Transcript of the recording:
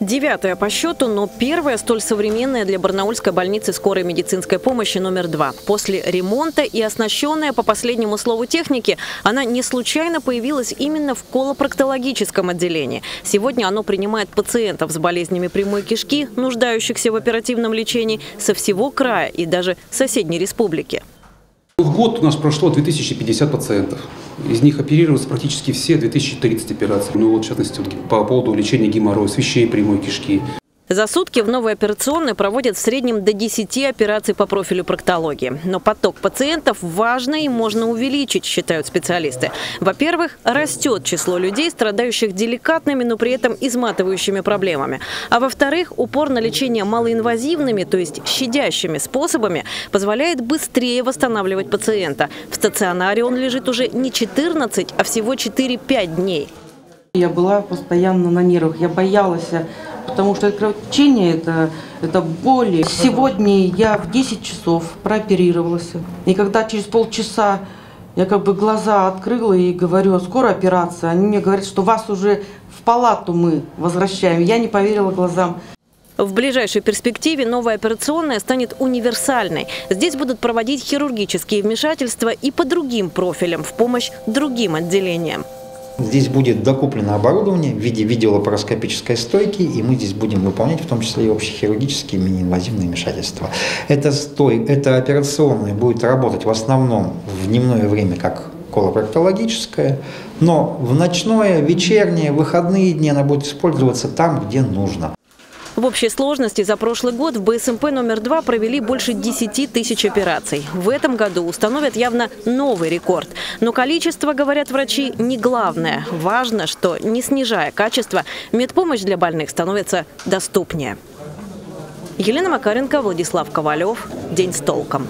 Девятая по счету, но первая столь современная для Барнаульской больницы скорой медицинской помощи номер два. После ремонта и оснащенная по последнему слову техники, она не случайно появилась именно в колопроктологическом отделении. Сегодня оно принимает пациентов с болезнями прямой кишки, нуждающихся в оперативном лечении, со всего края и даже соседней республики. В год у нас прошло 2050 пациентов. Из них оперировались практически все 2030 операций. Ну вот, в частности, вот, по поводу лечения геморроя, свещей прямой кишки. За сутки в новой операционной проводят в среднем до 10 операций по профилю проктологии. Но поток пациентов важно и можно увеличить, считают специалисты. Во-первых, растет число людей, страдающих деликатными, но при этом изматывающими проблемами. А во-вторых, упор на лечение малоинвазивными, то есть щадящими способами, позволяет быстрее восстанавливать пациента. В стационаре он лежит уже не 14, а всего 4-5 дней. Я была постоянно на нервах, я боялась потому что кровотечение это, это боли. Сегодня я в 10 часов прооперировалась. И когда через полчаса я как бы глаза открыла и говорю, «А скоро операция. Они мне говорят, что вас уже в палату мы возвращаем. Я не поверила глазам. В ближайшей перспективе новая операционная станет универсальной. Здесь будут проводить хирургические вмешательства и по другим профилям в помощь другим отделениям. Здесь будет докуплено оборудование в виде видеолапароскопической стойки, и мы здесь будем выполнять в том числе и общехирургические мини-инвазивные вмешательства. Эта, стой, эта операционная будет работать в основном в дневное время как колопроктологическая, но в ночное, вечернее, выходные дни она будет использоваться там, где нужно. В общей сложности за прошлый год в БСМП номер два провели больше 10 тысяч операций. В этом году установят явно новый рекорд. Но количество, говорят врачи, не главное. Важно, что, не снижая качество, медпомощь для больных становится доступнее. Елена Макаренко, Владислав Ковалев. День с толком.